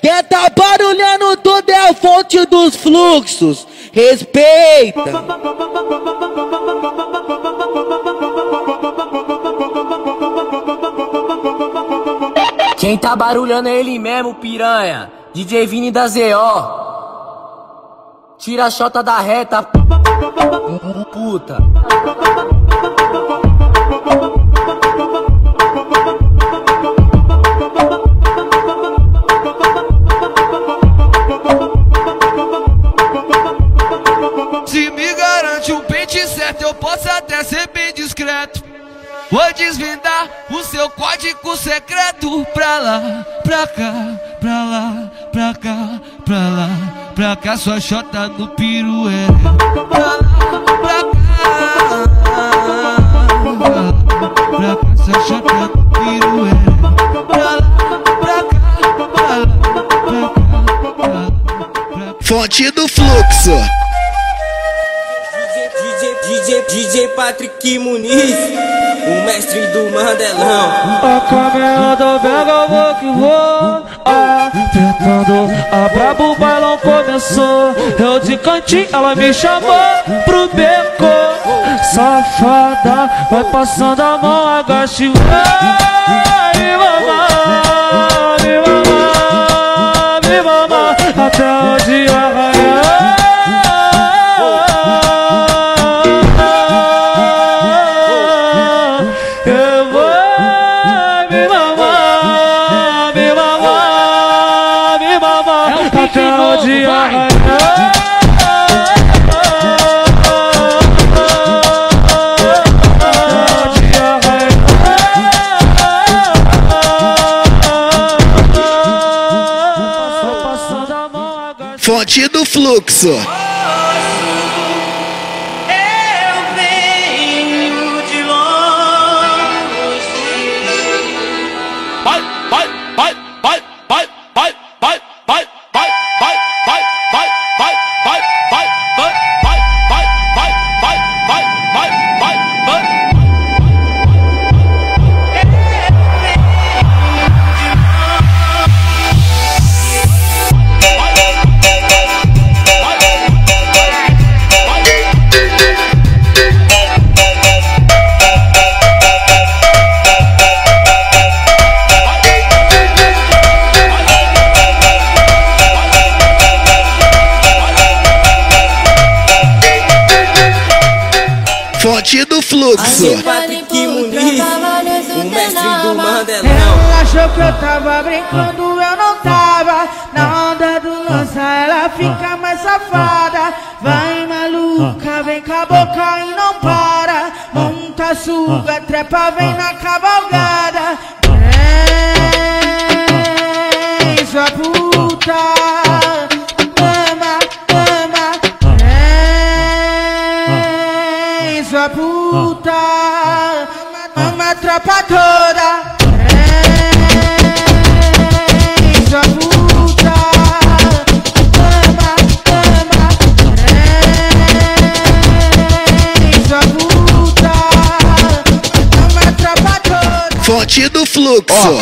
Quem tá barulhando tudo é a fonte dos fluxos. Respeita. Quem tá barulhando é ele mesmo, piranha. DJ Vini da ZO. Tira a chota da reta, puta. Vou desvendar o seu código secreto pra lá, pra cá, pra lá, pra cá, pra lá, pra cá, sua chota no pirué. Pra lá, pra cá, pra cá, sua chota no pirué. Pra lá, pra cá, pra lá, pra cá, pra lá, pra cá. Fonte do fluxo. DJ, DJ, DJ Patrick Muniz, o mestre do Mandelão. A caminhada pega, vou que vou ah, a brabo bailão começou. Eu de cantinho, ela me chamou pro beco. Safada, vai passando a mão, agache Vai, Luxor. Achou que eu tava brincando, eu não tava. Na onda do lança, ela fica mais safada. Vai maluca, vem com a boca e não para. Monta, suga, trepa, vem na cavalgada. Fonte do fluxo.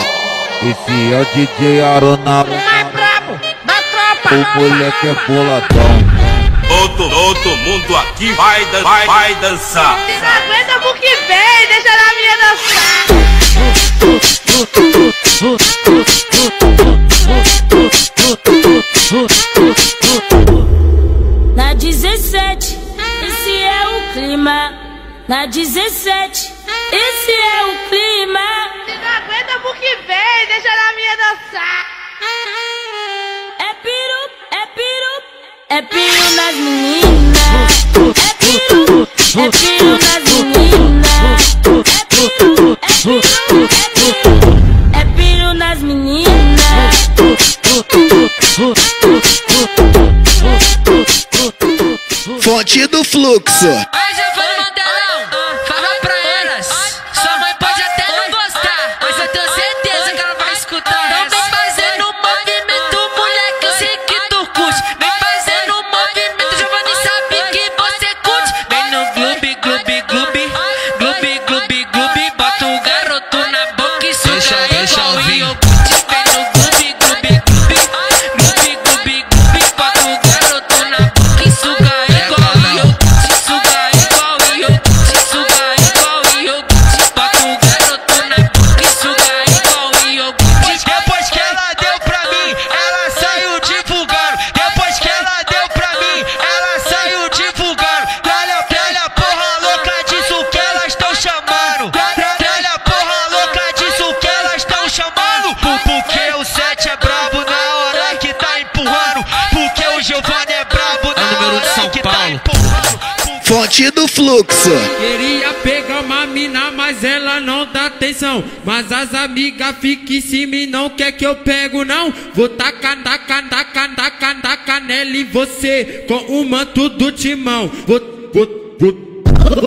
Esse é o DJ Aronaro, tropa. o moleque é boladão. Todo, todo mundo aqui vai, dan vai, vai dançar. Se não aguenta pro que vem, deixa na minha dançar. Na 17, esse é o clima. Na 17, esse é o clima. Se não aguenta pro que vem, deixa na minha dançar. É piru, é piru, é piru nas meninas. É piru, é piru nas meninas. É piru, é piru, é piru, é piru nas meninas. Fonte do fluxo. Queria pegar uma mina, mas ela não dá atenção. Mas as amigas ficam em cima e não quer que eu pego, não. Vou tacar, tacar, tacar, tacar, tacar nela e você com o manto do timão. Vou, vou, vou.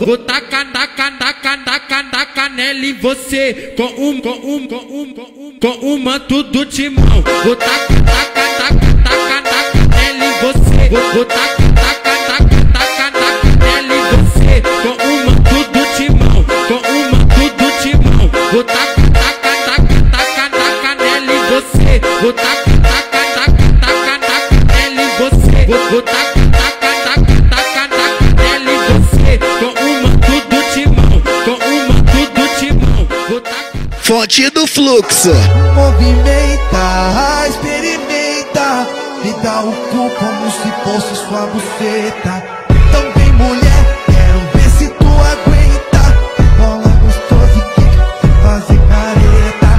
Vou tacar, tacar, tacar, tacar, tacar nela e você com um, com um, com um, com um, com o manto do timão. Vou tacar, tacar, tacar, tacar, tacar nela e você. Vou, vou tacar, Fonte do fluxo. Movimenta, experimenta. Me dá o cu como se fosse sua buceta. Vem mulher, quero ver se tu aguenta. Bola gostosa e careta.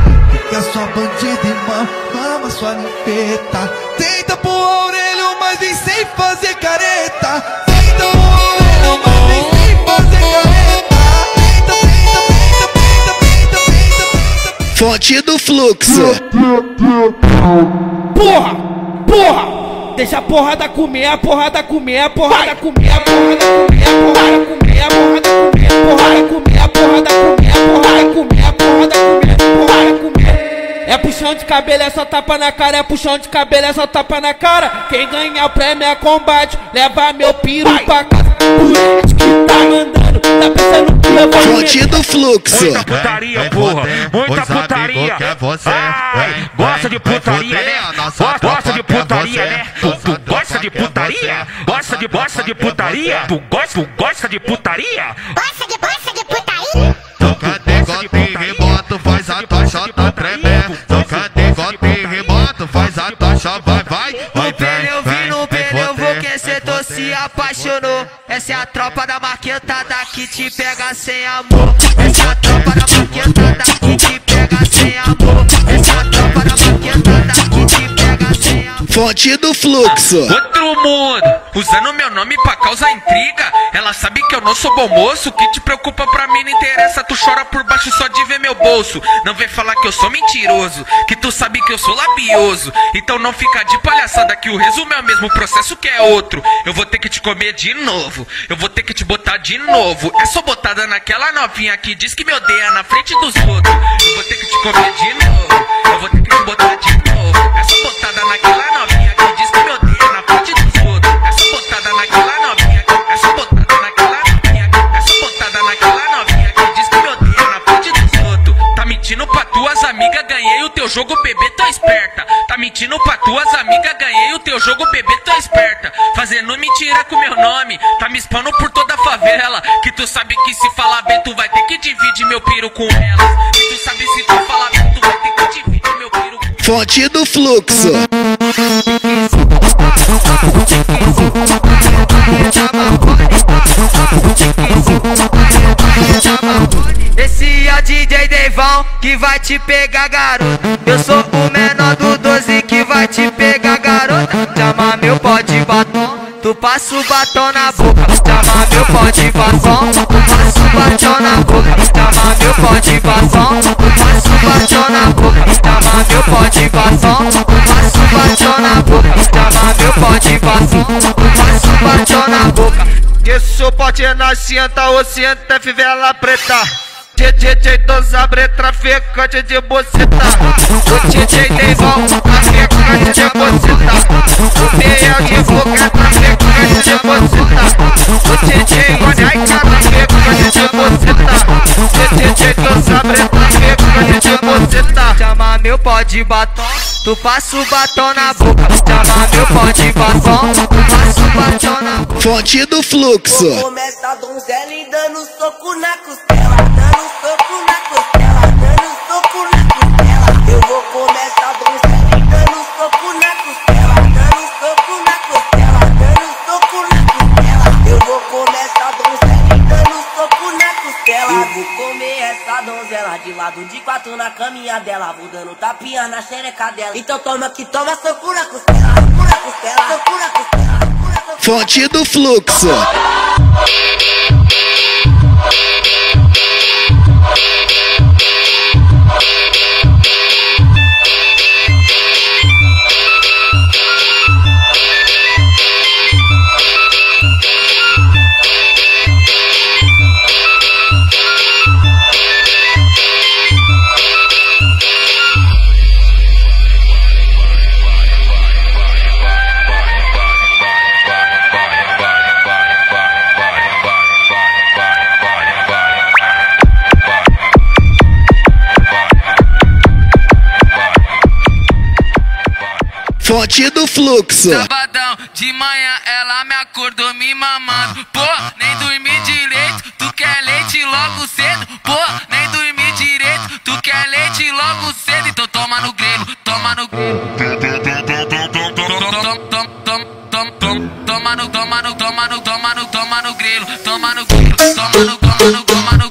Sua limpeta. Tenta, tenta. Fonte do fluxo. Porra! Porra! Deixa a porrada comer, a porrada comer, a porrada comer, a porrada comer, a porrada comer, a porrada comer, a porrada comer, a porrada comer, a porrada comer, a porrada comer, a porrada comer. É puxão de cabelo, é só tapa na cara, é puxão de cabelo, é só tapa na cara. Quem ganha o prêmio é combate, leva meu piro pra casa. Purete que tá mandando, tá pensando que eu vou Fonte do fluxo. Muita putaria, porra. Muita putaria. Ai, gosta de putaria, né? Gosta, gosta de putaria, né? Tu, tu gosta de putaria? Gosta de, gosta de putaria? Tu gosta, tu gosta de putaria? Gosta de, gosta de putaria? Toca de gote e rebota, faz a tua chota tremer. Toca de gote e rebota, faz a tua chota, vai, vai. Vai, pneu vi, no pneu vou apaixonou. Essa é a tropa da maquetada que te pega sem amor. Essa é a tropa da maquetada que te pega sem amor. Essa é a tropa da maquetada Fonte do fluxo. Outro mundo, usando meu nome pra causar intriga. Ela sabe que eu não sou bom moço. O que te preocupa pra mim não interessa. Tu chora por baixo só de ver meu bolso. Não vem falar que eu sou mentiroso. Que tu sabe que eu sou labioso. Então não fica de palhaçada que o resumo é o mesmo processo que é outro. Eu vou ter que te comer de novo. Eu vou ter que te botar de novo. É só botada naquela novinha que diz que me odeia na frente dos outros. Eu vou ter que te comer de novo. Eu vou ter que te botar de novo. É só botada naquela novinha que diz que me odeia na frente dos outros. Só botada naquela novinha. Só botada naquela novinha. Só botada naquela novinha que diz que me odeia na frente dos outros. Tá mentindo pra tuas amigas, ganhei o teu jogo, bebê, tô esperta. Tá mentindo pra tuas amigas, ganhei o teu jogo, bebê, tô esperta. Fazendo mentira com meu nome, tá me expondo por toda a favela. Que tu sabe que se falar bem, tu vai ter que dividir meu piro com elas. Que tu sabe se tu falar bem, tu vai Fonte do fluxo. Esse é o DJ Deivão que vai te pegar, garoto. Eu sou o menor do 12 que vai te pegar, garota. Chama meu pó de batom, tu passa o batom na boca. Chama meu pó de batom, tu passa o batom na boca. Chama meu pó de batom, tu passa o batom na boca. motivação Passo batom na boca Que suporte na cinta ou cinta fivela preta DJ dos abre traficante de buceta O DJ Deivão, traficante de buceta O Meia de Boca, traficante de buceta O DJ Rodaica, traficante de buceta O DJ dos abre traficante de buceta Chama meu pó de batom tu passa o batom na boca. Chama meu pó de batom, tu passa o batom na boca. Fonte do fluxo. Começa a donzela e dando soco na costela, dando soco tapinha na xereca dela. Então toma que toma soco na costela, soco na costela, soco na costela. Fonte do fluxo. Fonte do fluxo. Sabadão, de manhã ela me acordou me mamando. Pô, nem dormi direito, tu quer leite logo cedo. Pô, nem dormi direito, tu quer leite logo cedo. Então toma no grelo, toma no grelo. Toma no, toma no, toma no, toma no, toma no grelo, toma no grelo, toma no, toma no, toma no,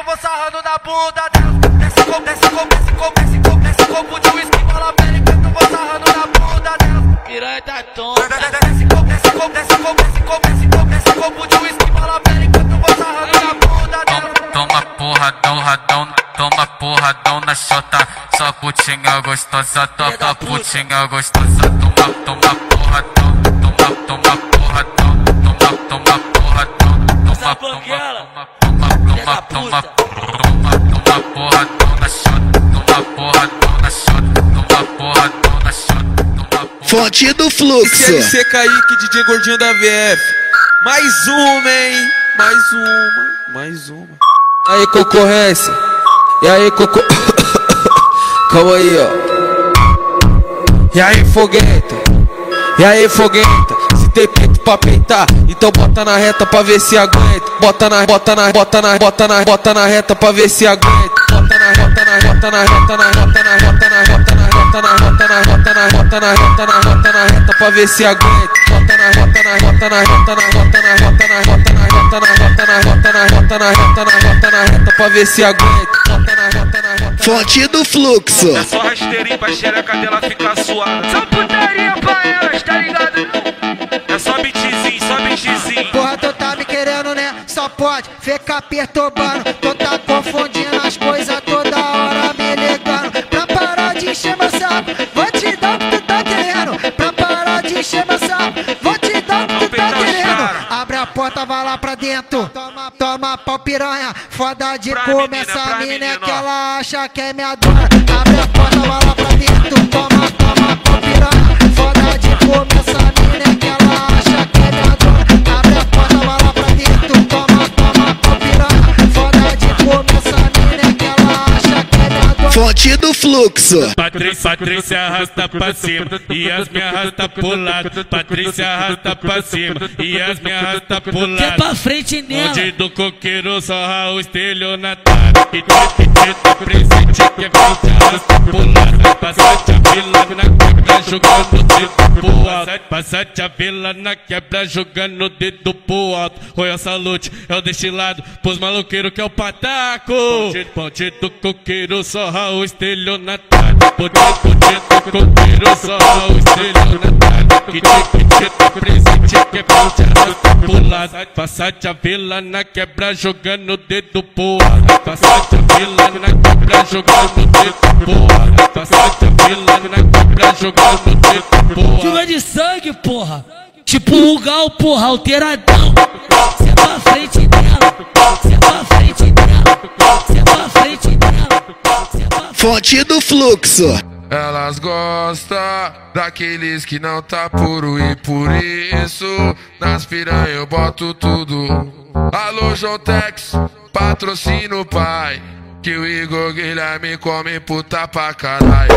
Enquanto eu vou sarrando na bunda dela Desce copo, desce copo, desce copo, desce copo Desce copo de uísque, bola bela Enquanto eu vou sarrando na bunda dela Piranha tá tonta Desce copo, desce copo, desce copo, desce copo Desce copo, desce copo de uísque, bola bela Enquanto vou sarrando na bunda dela Toma porradão, radão, toma porradão na chota. Só putinha gostosa, toca putinha gostosa. Toma, toma porradão, toma, toma Fonte do fluxo. CLC Kaique, DJ Gordinho da VF. Mais uma, hein? Mais uma, mais uma. E aí, concorrência? E aí, concor... Calma aí, ó. E aí, fogueta? E aí, fogueta? Se tem peito pra peitar, então bota na reta pra ver se aguenta. Bota na, bota na, bota na, bota na, bota na reta pra ver se aguenta. Bota na, bota na, bota na, bota na, bota na, bota na na, bota na, bota na, bota na, reta pra ver se aguenta. Bota na, bota na, bota na, bota na, bota na, bota na, bota na, bota na, bota na, bota na, bota na, bota na, bota na reta pra ver se aguenta. Bota na, bota na, bota Fonte do fluxo. É só rasteirinho pra xereca dela ficar suave. Só putaria pra elas, tá ligado? É só beatzinho, só beatzinho. Porra, tu tá me querendo, né? Só pode ficar perturbando. Tu tá confundindo as coisas toda Porta, vai lá pra dentro. Toma, toma pau piranha. Foda de comer essa mina é que ela acha que é minha dona. Abre a porta, vai lá pra dentro. Toma, toma pau piranha. Foda de comer essa mina é que ela acha que é minha dona. Abre a porta, vai lá pra dentro. Fonte do fluxo. Patrícia, Patrícia arrasta pra cima e as me arrasta pro lado. Patrícia arrasta pra cima e as me arrasta pro lado. Quer pra frente nela. Onde do coqueiro só o estelionatário. E acredita presente que é pro lado. Passate a vila na quebra jogando dedo pro alto. Passate a vila na quebra jogando dedo pro alto. Foi a salute, é o destilado pros maloqueiros que é o pataco. Ponte do coqueiro só o estelionatário. Ponte do coqueiro só o estelionatário. Que te, que te presente que é lado. Passate a vila na quebra jogando dedo pro alto. Passate a vila na quebra jogando o dedo pro alto. Passate a vila na quebra jogando o dedo pro alto. Chuva de sangue, porra. Tipo o Gal, porra, alteradão. Cê é pra frente dela. Cê é pra frente dela. Cê é pra frente dela. É pra Fonte do fluxo. Elas gostam daqueles que não tá puro e por isso nas piranha eu boto tudo. Alô, Jotex, patrocina o pai. Que o Igor Guilherme come puta pra caralho.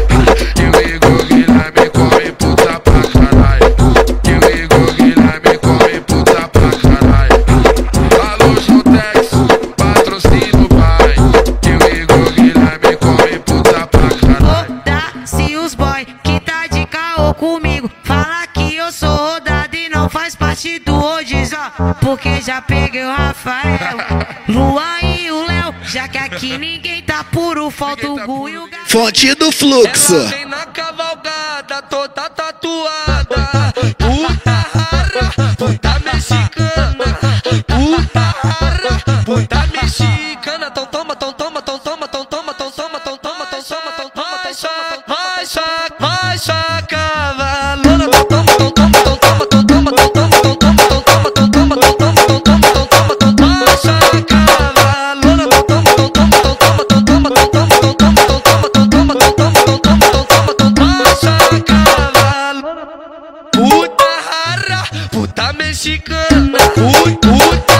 Que o Igor Guilherme come puta pra caralho. Que o Igor Guilherme come puta pra caralho. Alô, Jotex, patrocina o pai. Que o Igor Guilherme come puta pra caralho. Se os boy que tá de caô comigo fala que eu sou rodado e não faz parte do rodízio, ó, porque já peguei o Rafael, Luan já que aqui ninguém tá puro, falta o Gu e o. Fonte do fluxo. Ela vem na cavalgada, toda tatuada. Puta tá mexicana. Ui, ui.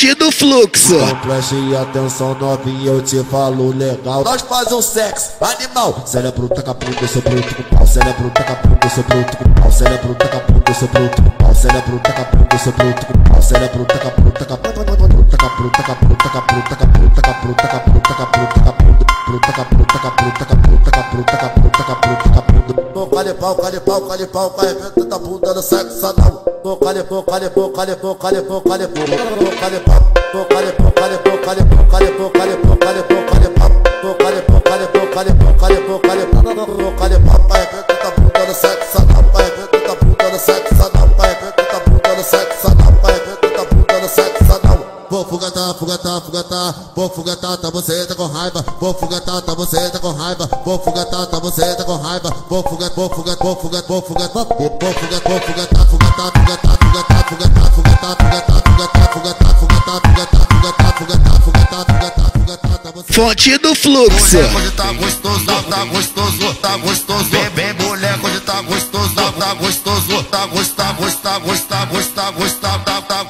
Mexicana. Fonte do fluxo. Preste atenção novinha, eu te falo legal Nós faz um sexo animal Cérebro taca bunda, seu bruto com pau Cérebro taca bunda, seu bruto com pau Cérebro taca bunda, seu bruto com pau Cérebro taca bunda, seu bruto com pau Cérebro taca bunda, taca bunda Taca bunda, taca bunda, taca bunda, taca bunda, taca bunda, taca bunda, taca bunda, taca bunda Taca bunda, taca bunda, taca bunda, taca bunda, taca bunda, taca bunda, pau, cale pau, cale pau, pau, da bunda no sexo anal Tô cale pau, cale pau, cale pau, cale pau, cale pau Tô cale pau, tô cale pau, cale pau, cale pau, cale pau, cale pau, cale pau, cale pau Tô cale pau, cale pau, cale cale cale cale pau, da bunda tá você tá com raiva Vou fugatar, tá você tá com raiva Vou fugatar, tá você tá com raiva Vou fugatar, vou fugatar, vou fugatar, vou fugatar Vou fugatar, vou fugatar, fugatar, fugatar, fugatar, fugatar, fugatar, fugatar, fugatar, fugatar, fugatar, fugatar, fugatar, tá você Fonte do fluxo. Mulher, hoje tá gostoso, tá, tá gostoso, tá gostoso. Vem, mulher, hoje tá gostoso, tá, tá gostoso, tá gostoso, tá gostoso, tá gostoso, tá gostoso,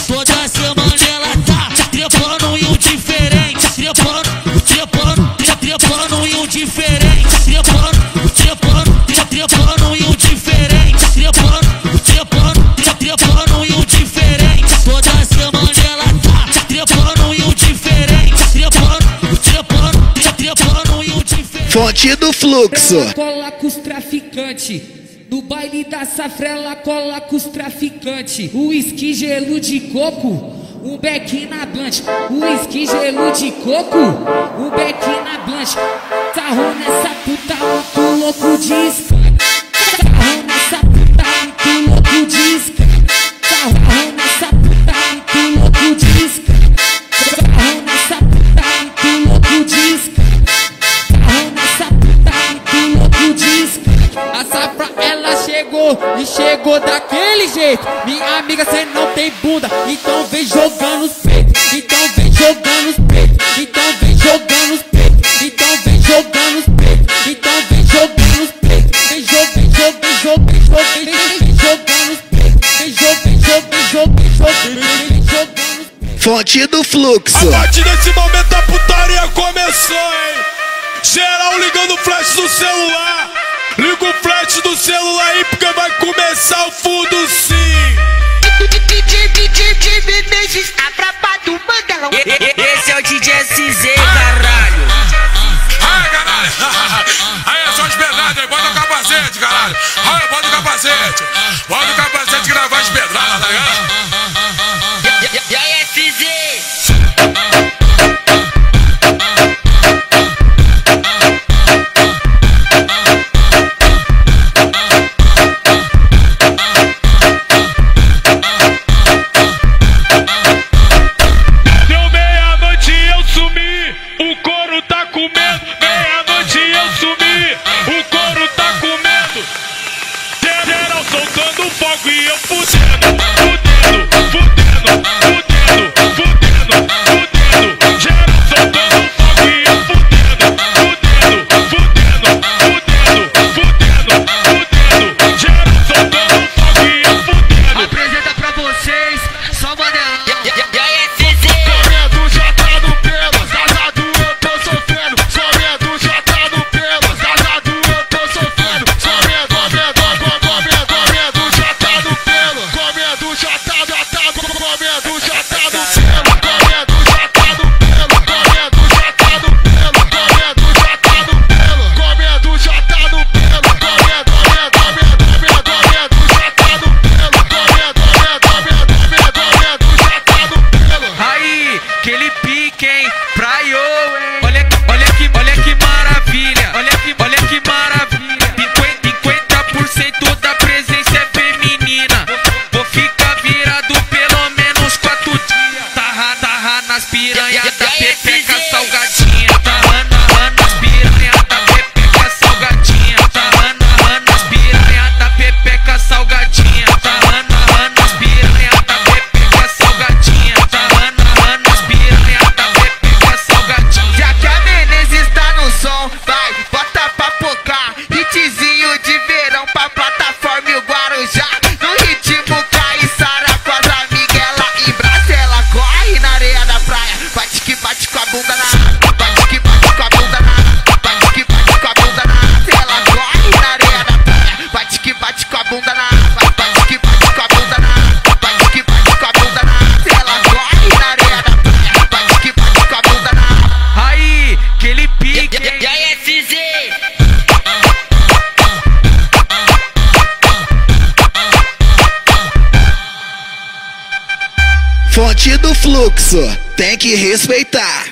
diferente. Trepando, trepando, tre- trepando em um diferente. Trepando, trepando, tre- trepando em um diferente. Toda semana ela tá trepando em um diferente. Trepando, trepando, tre- trepando em um diferente. Fonte do fluxo. Ela cola com os traficantes. No baile da safrela cola com os traficantes. Uísque gelo de coco, um beck na blanche. Uísque gelo de coco, um beck na blanche. Sarrou nessa puta muito louco skunk. Sarrou nessa puta muito louco skunk. Sarrou nessa puta muito louco skunk. Sarrou nessa puta muito louco. Sarrou nessa puta muito louco. A safra ela chegou e chegou daquele jeito. Minha amiga, cê não tem bunda, então vem jogando os peitos. partir fluxo. A partir desse momento a putaria começou, hein? Geral ligando o flash do celular. Liga o flash do celular aí porque vai começar o fundo sim. Esse é o DJ SZ, ah, caralho. Ai, caralho. Aí é só as pedradas, bota o capacete, caralho. Olha, bota o capacete. Bota o capacete gravar as pedradas. Fluxo, tem que respeitar.